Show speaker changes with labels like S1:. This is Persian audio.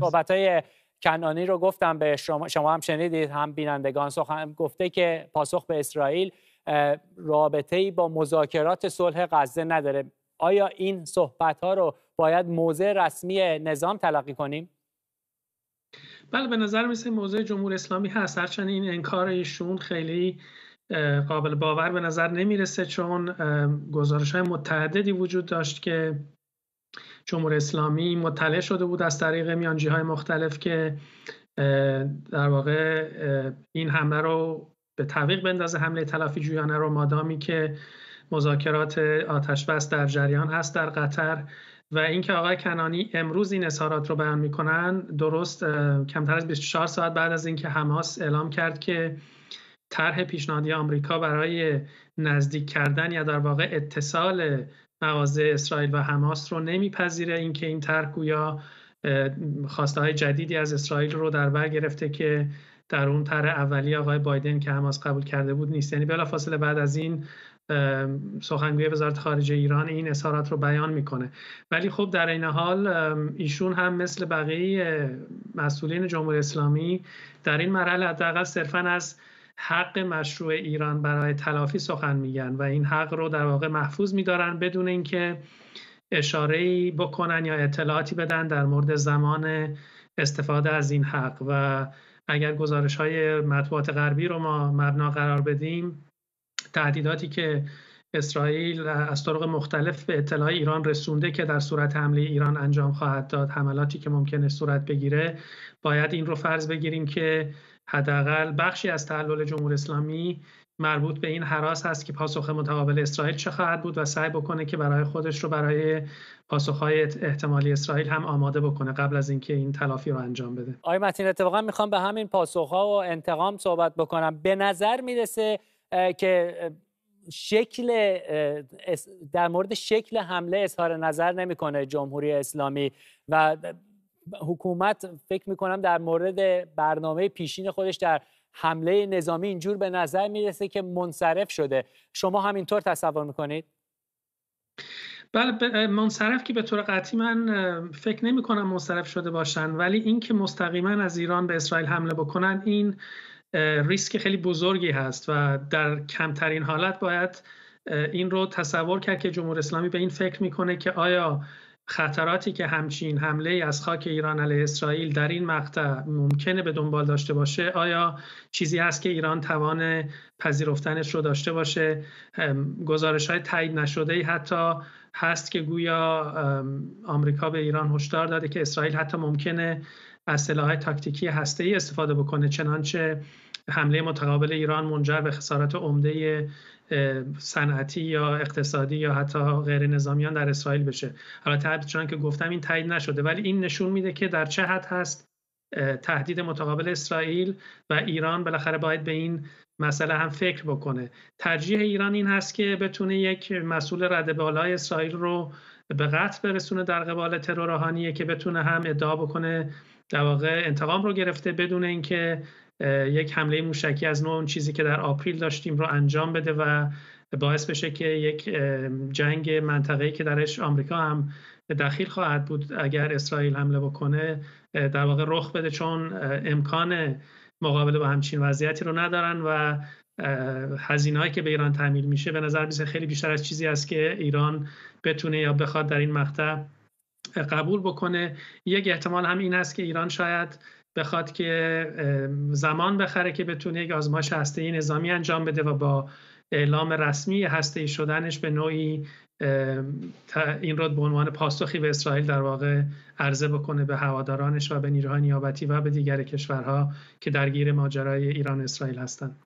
S1: صحبت های کنانی رو گفتم به شما شما هم شنیدید هم بینندگان سخن گفته که پاسخ به اسرائیل رابطه ای با مذاکرات صلح غزه نداره. آیا این صحبت ها رو باید موضع رسمی نظام تلقی کنیم؟
S2: بله به نظر مثل موضع جمهور اسلامی هست. هرچند این انکار ایشون خیلی قابل باور به نظر نمی‌رسه چون گزارش های متعددی وجود داشت که جمهور اسلامی مطلع شده بود از طریق میانجی های مختلف که در واقع این حمله رو به تعویق بندازه. حمله تلافی جویانه رو مادامی که مذاکرات آتش بس در جریان هست در قطر. و اینکه آقای کنانی امروز این اظهارات رو بیان می‌کنن درست کمتر از 24 ساعت بعد از اینکه حماس اعلام کرد که طرح پیشنهادی آمریکا برای نزدیک کردن یا در واقع اتصال مواضع اسرائیل و حماس رو نمیپذیره. اینکه این طرح گویا خواسته های جدیدی از اسرائیل رو در بر گرفته که در اون طرح اولی آقای بایدن که حماس قبول کرده بود نیست. یعنی بلافاصله بعد از این سخنگوی وزارت خارجه ایران این اظهارات رو بیان می‌کنه. ولی خب در این حال ایشون هم مثل بقیه مسئولین جمهوری اسلامی در این مرحله حداقل صرفا از حق مشروع ایران برای تلافی سخن میگن و این حق رو در واقع محفوظ میدارن بدون اینکه اشاره بکنن یا اطلاعاتی بدن در مورد زمان استفاده از این حق. و اگر گزارش های مطبوعات غربی رو ما مبنا قرار بدیم تهدیداتی که اسرائیل از طرق مختلف به اطلاع ایران رسونده که در صورت حمله ایران انجام خواهد داد حملاتی که ممکنه صورت بگیره باید این رو فرض بگیریم که حداقل بخشی از تحول جمهور اسلامی مربوط به این حراس هست که پاسخ متقابل اسرائیل چه خواهد بود و سعی بکنه که برای خودش رو برای پاسخهای احتمالی اسرائیل هم آماده بکنه قبل از اینکه این تلافی رو انجام بده.
S1: آقای متین اتفاقا می‌خوام به همین پاسخها و انتقام صحبت بکنم. به نظر می‌رسه که شکل در مورد شکل حمله اظهار نظر نمی‌کنه جمهوری اسلامی و حکومت فکر می‌کنم در مورد برنامه پیشین خودش در حمله نظامی اینجور به نظر می‌رسه که منصرف شده شما همینطور تصور می‌کنید؟
S2: بله منصرف که به طور قطعی من فکر نمی کنم منصرف شده باشن ولی اینکه مستقیما از ایران به اسرائیل حمله بکنن این ریسک خیلی بزرگی هست و در کمترین حالت باید این رو تصور کرد که جمهور اسلامی به این فکر می‌کنه که آیا خطراتی که همچین حمله از خاک ایران علیه اسرائیل در این مقطع ممکنه به دنبال داشته باشه آیا چیزی هست که ایران توان پذیرفتنش رو داشته باشه؟ گزارش های تایید نشده ای حتی هست که گویا آمریکا به ایران هشدار داده که اسرائیل حتی ممکنه از سلاح تاکتیکی هسته ای استفاده بکنه چنانچه حمله متقابل ایران منجر به خسارت عمده صنعتی یا اقتصادی یا حتی غیر نظامیان در اسرائیل بشه. حالا تحدید چون که گفتم این تایید نشده ولی این نشون میده که در چه حد هست تهدید متقابل اسرائیل و ایران بالاخره باید به این مسئله هم فکر بکنه. ترجیح ایران این هست که بتونه یک مسئول رد بالای اسرائیل رو به قتل برسونه در قبال ترور که بتونه هم ادعا بکنه در واقع انتقام رو گرفته بدون اینکه یک حمله موشکی از نوع اون چیزی که در آپریل داشتیم رو انجام بده و باعث بشه که یک جنگ منطقه‌ای که درش آمریکا هم دخیل خواهد بود اگر اسرائیل حمله بکنه در واقع رخ بده چون امکان مقابله با همچین وضعیتی رو ندارن و هزینه که به ایران تحمیل میشه به نظر میسه خیلی بیشتر از چیزی است که ایران بتونه یا بخواد در این مقطع قبول بکنه. یک احتمال هم این است که ایران شاید بخواد که زمان بخره که بتونه یک آزمایش هسته نظامی انجام بده و با اعلام رسمی هسته شدنش به نوعی این رو به عنوان پاسخی به اسرائیل در واقع عرضه بکنه به هوادارانش و به نیروهای نیابتی و به دیگر کشورها که درگیر ماجرای ایران اسرائیل هستند.